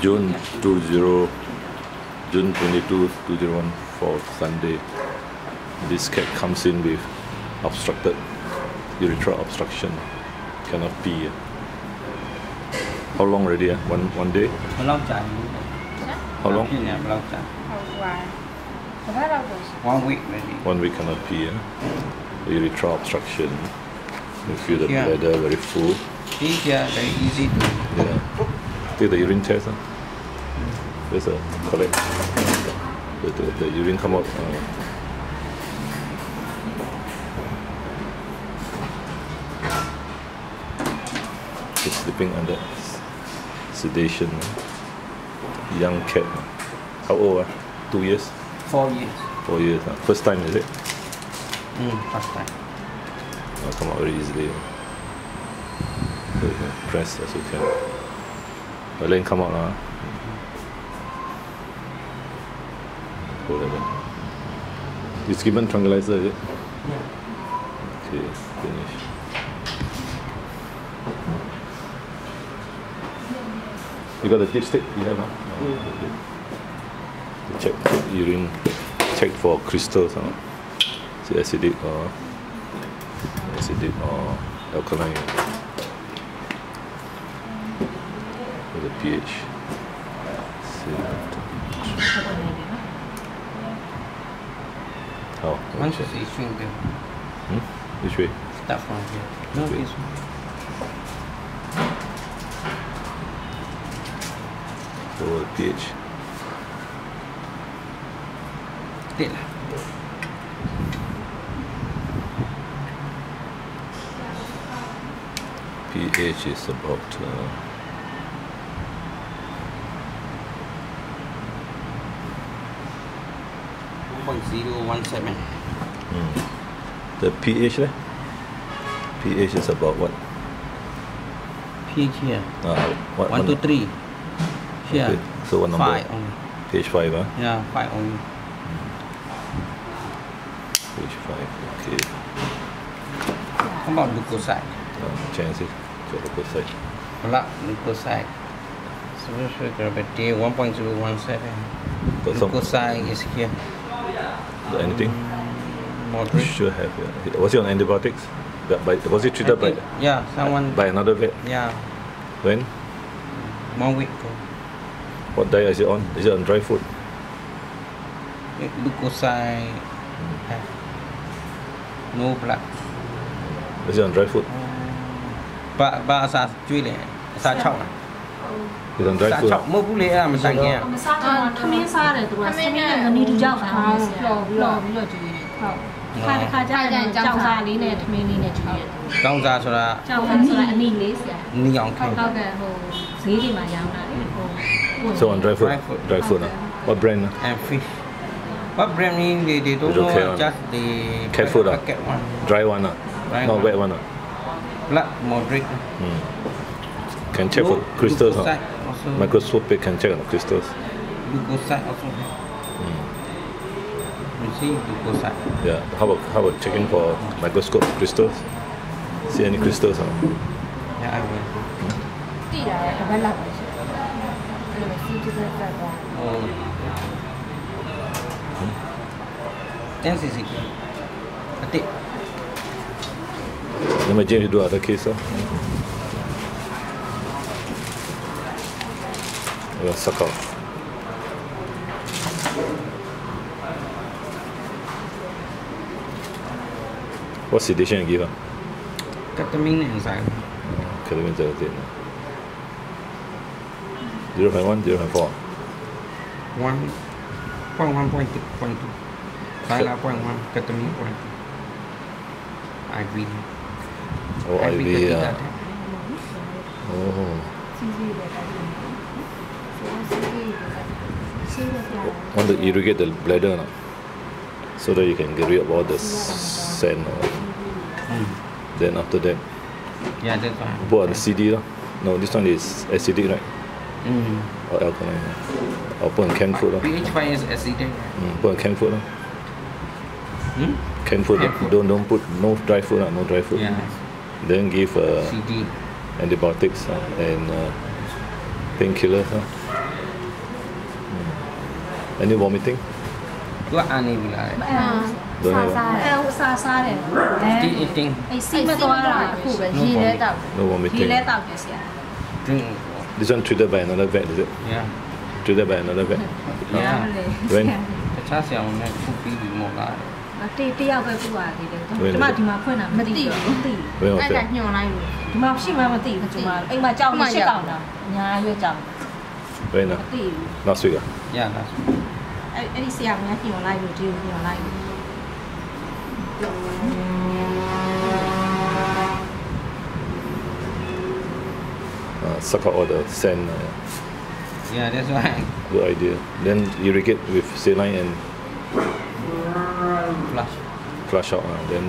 June 20, June 22, 2014, for Sunday. This cat comes in with obstructed urethral obstruction, cannot pee. How long already? Eh? One one day? How long? One week already. One week cannot pee. Eh? Urethral obstruction. You feel the bladder very full. Pee yeah, very easy to. Take the urine test. Huh? There's a collect. The, the, the urine come out. Uh, sleeping under sedation. Young cat. How old? ah? Two years? four years Four years. ah. First time is it? mm, first time Oh, come out very easily. So you can press as you can. But then come out now. Hold it. It's given tranquilizer, is it? Okay, finish. You got the dipstick? You have, huh? No, okay. You check urine, check for crystals, huh? Is it acidic or acidic or alkaline? pH. Once Okay. you see swing the Hmm? Which way? start from here no Okay. this one For the pH. Tiết là pH is about uh, 0.017. Mm. The pH there? pH is about what? pH here. Uh, what, one, one, two, three. Here. Okay. So what number? Five only. Page five, huh? Yeah, five only. Hmm. pH five, okay. How about leukocyte? Uh, chances for leukocyte. Black leukocyte. Sugar so, sugar, but day 1.017. Leukocyte is here anything? moderate Sure have. Yeah. Was he on antibiotics? But by, was he I treated by think- yeah someone by another vet? yeah When? one week ago What diet is he on? Is he on dry food? glucoside have no blood Is he on dry food? ba ba sa chui le sa chao la He's on dry sa food. chao mo bu le a ma sai kya မစားတော့ထမင်းစားတယ်သူကထမင်းနဲ့ငနီတူကြောက်တာ ခေါင်း ဆရာ လှော်ပြီး လှော် တော့ ပြီးတော့ကျွေးတယ် ဟုတ် ခါတစ်ခါကျရင်ကြောက်စားလေးနဲ့ထမင်းလေးနဲ့ကျွေးတယ်သူ ကောင်းစားဆိုတာ ကြောက်စားဆိုတာအနီလေးဆရာ နီအောင် ဟု ခို တ် င်း ဟုတ်ကဲ့ဟိုဈေးတွေမှာရောင်းတာလေဟို So on dry food? Dry food. Dry food. ah. What brand? ah? and fish what brand name they they don't You don't know care one? just the Cat food ah? packet one Dry one. ah. Dry Not one. wet one. ah. blood moderate Hmm. Can check for No crystals. glucoside Me acuerdo supe que han Cristos. Bucosa, ojo. Yeah, bucosa. Ya, ¿cómo cómo chequen por microscopio Cristos? Si hay Cristos. Ya, bueno. Tira, Yeah, I will. Ten si si. A ti. No me llegue duda de que eso. Yeah, suck out. What sedation you give? ah? ketamine and xylitol Ketamine xylazine. Zero point one, zero point four. one point one point two point two xylitol point one ketamine point two IV Oh, IV IV. ketika ah. Oh. Want to irrigate the bladder now, so that you can get rid of all the sand. Or, Hmm. then after that, Yeah, that's why. put on the CD. lah. No, this one is acidic, right? Mm. Or alkaline. lah. Or put on canned food. lah. pH 5 is acidic. Mm, put on canned food. lah. Hmm? Canned food. Canned food. Don't don't put no dry food. lah. No dry food. Yeah. Then give uh, CD. antibiotics uh, and uh, painkillers. Uh. Any vomiting? သူကအာနေပြီလားအဲ Don't စား have. စားအဲဟိုစားစားတယ်အဲဒီ eating အဲစီမသွားတာခုပဲရေလဲတောက် No ဒီ vomiting. လဲတောက်တယ်ဆရာ drink This one treated by another vet, is it? yeah Treated by another vet. ရ When? တခြားဆရာဝန်နဲ့ခုပြီးပြီးမော်လာတယ်တေးတယောက်ပဲပူရတယ်ဒီမှာဒီမှာဖွင့်တာမသိဘူးမသိဘူး When အဲ့ was ဒါ that? ညှော်လိုက်လို့ ဒီမှာရှိမှမသိဘူးဒီမှာအိမ်မှာကြောက်မရှိကောင်တာအများရွက်ကြောက် When? မ Uh, သိဘူး last week. Uh? ရလား အဲ့အဲ့ဒီဆရာမညှော်လိုက်လို့ဒီကိုညှော်လိုက်လို့ Uh, suck out all the sand. Uh, yeah that's why good idea. Then irrigate with saline and flush flush out. Uh, then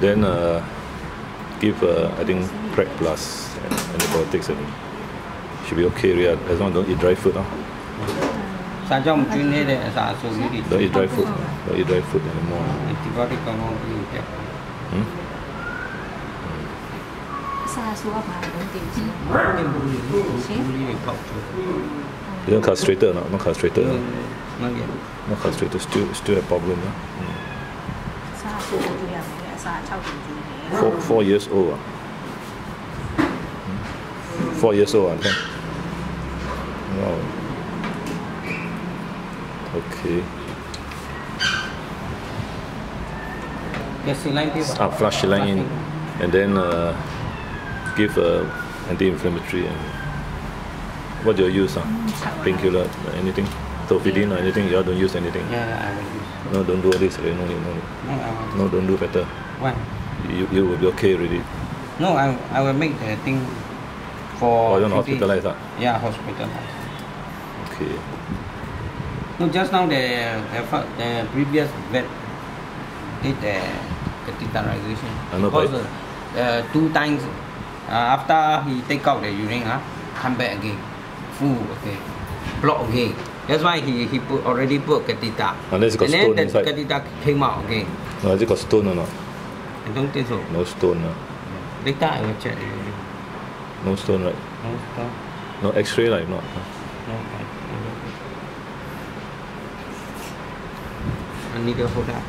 then uh, give uh, I think Prep Plus and antibiotics and should be okay already, as long as don't eat dry food. Huh? Don't eat dry food. Don't eat dry food anymore. Hmm? hmm? You don't castrate or not? Not castrate. Not, not castrate. Still, still a problem. Huh? Hmm. Four, four years old. Uh. Four years old. Uh, wow. Okay. Ah, flush the line in. And then uh, give uh, anti-inflammatory and what do you use ah? painkiller anything? Tolfedine or anything? You all don't use anything? Yeah, I will use. No don't do this no no no. No don't do better. Why? You, you will be okay already. No I, I will make the thing for oh, you hospitalized ah? Uh? yeah hospitalized Okay. no just now the the, the previous vet did the catheterization I know, because but- uh, uh, two times uh, after he take out the urine ah come back again full okay block again that's why he he put already put catheter Unless it got and then the inside. catheter came out again No, has it got stone or not? I don't think so No stone. Uh. later I will check No stone, right? no stop No X-ray, like not. uh. no Need to hold up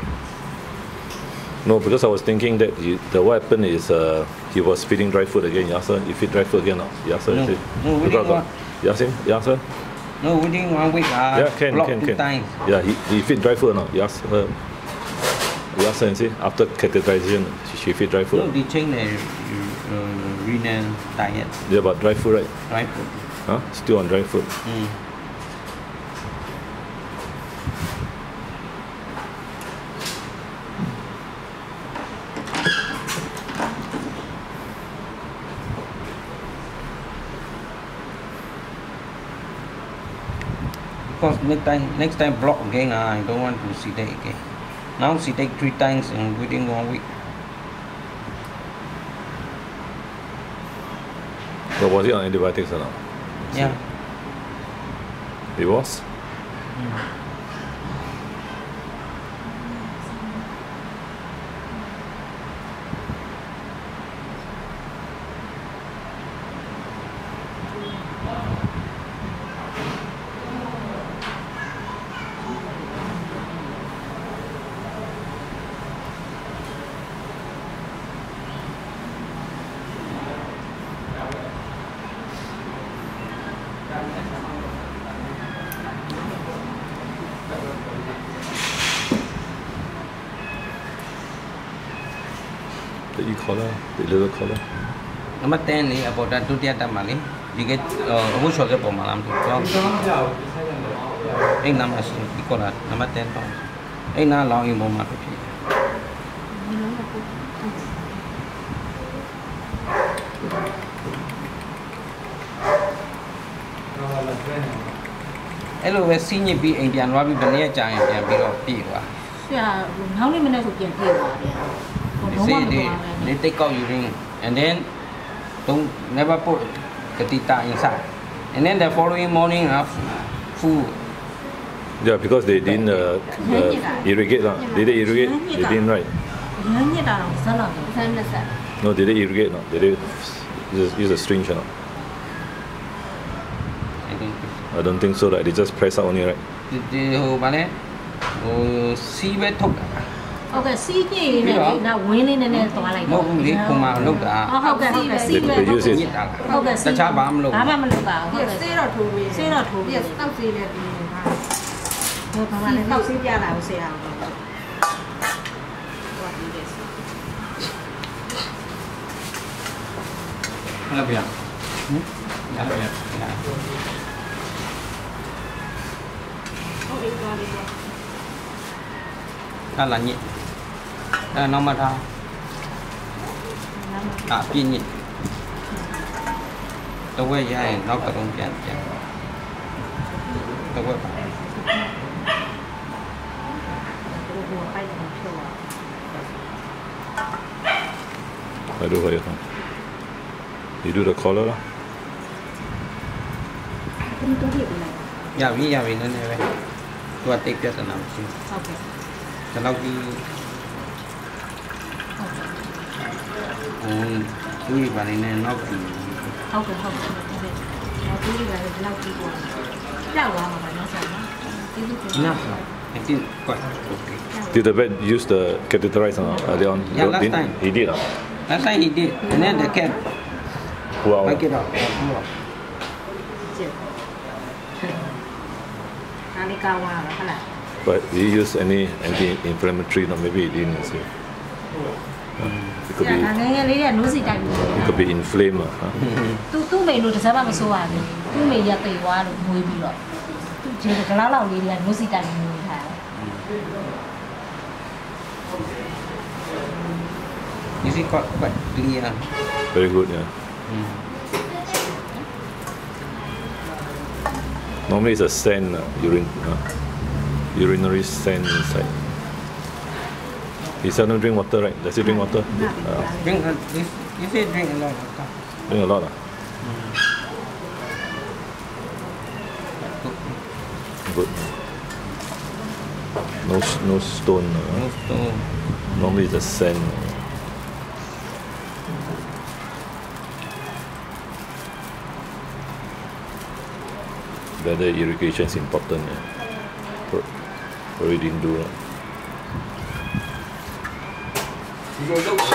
No, because I was thinking that he, the what happened is uh, he was feeding dry food again. You ask her, you feed dry food again? or not? You ask her, No. No, we didn't got- You ask him? You ask her? no within one week ah yeah, can, block can, two can. times Yeah, he, he feed dry food or not? You ask her. You ask her and see, after catheterization, she, she feed dry food? No, they change the uh, renal diet, Yeah, but dry food, right? dry food. Huh? Still on dry food. Mm. Next time, next time block again, ah, I don't want to see that again. Now she take three times in within one week. But was it on antibiotics or not? Yeah. It was? The e-collar, the liver collar. နံပါတ်10လေးအပေါ်တာဒုတိယတက်မှာလေဒီကအဝှချော်တဲ့ပုံမှာလားမသိဘူးကြောက်အဲ့နာမရှိဒီကောလာနံပါတ်10တော့အဲ့နာလောင်းရင်ပုံမှာဖြစ်ဖြစ်အဲ့လိုပဲစီးညစ်ပြီးအိမ်ပြန်သွားပြီးဘယ်နည်းကြာရင်ပြန်ပြီးတော့ပြေသွားဆရာနောက်နေ့မနေ့ဆိုပြန်ပြေးသွားတယ်ဟို they say they, they take out urine and then don't never put ketita inside. And then the following morning uh, food. Yeah because they didn't uh, uh, irrigate lah. uh. did they irrigate. They didn't right? no did they irrigate no. Did they use a string channel not? i don't think so right? They just press out only right? Did they, uh, ဟုတ်ကဲ့စီးပြည့်ရင်းနဲ့လေနောက်ဝင်းလေးနည်းနည်းသွားလိုက် မဟုတ်ဘူးလေခုမှလောက်တာ ဟုတ်ကဲ့ဟုတ်ကဲ့စီးပဲ They use it. ညစ်တာလား ဟုတ်ကဲ့ တခြားဘာမှမလုပ် ဘာ ဘူး မှမလုပ်ပါဘူး ပြ ဟုတ်ကဲ့ ဆေးတော့ထိုးပေး ဆေးတော့ထိုးပေး ပြတောက်ဆေးလည်းပြီးနေတာ ဟိုဘာမှ ဘာလဲ လည်း တော တော့ က်ဆေးပြလာကိုဆေးအောင်တော့ဟုတ်ပြီလေ ဟုတ်လားဗျာဟင်ရပါဗျာ ဟုတ်ပြီသွားပြီ အဲ့လာညစ် အဲနောက်မှထားအာပြင်းညစ်တဝက်ရရင်နောက်တစ်လုံးပြန်ပြန်တဝက်ပါ来录一下。你录的 color 了？ရပြီရပြီနည်းနည်းပဲသူကတိတ်ပြဿနာမရှိဘူးဟုတ်ကဲ့ဒီလောက်ကြီး પૂરી પાડીને નોકરી હવકર હવકર પૂરી પાડી લાવતી Okay. Did the vet use the catheterizer early on? Yeah. He did? Uh? Last time he did. And then the cat. Wow. Okay. Wow. But did he use any anti-inflammatory? No, maybe he didn't. See. It could ဒါ be. ငယ်ငယ်လေးတဲ့နိုးစီတိုက်ပြီး It could be inflamed. uh, Huh? သူသူ့မိလို့တစ်စက်မှမဆိုးပါဘူးသူ့မိရတိတ်သွားလို့ငွေပြီးတော့သူဒီကလောက်လောက်လေးတွေကနိုးစီတိုက်ပြီးနေထားတယ် you see quite quite clear Very good. Yeah. mm. Normally it's a sand, uh, urine, uh, urinary sand inside. He seldom drink water, right? Does he drink water? Uh, drink a, you, you say drink a lot of stuff drink a lot. Uh. Good. No, no stone. Uh. no stone Normally it's a sand. Whether irrigation is important. Yeah. Pro- Probably didn't do. 你说肉啊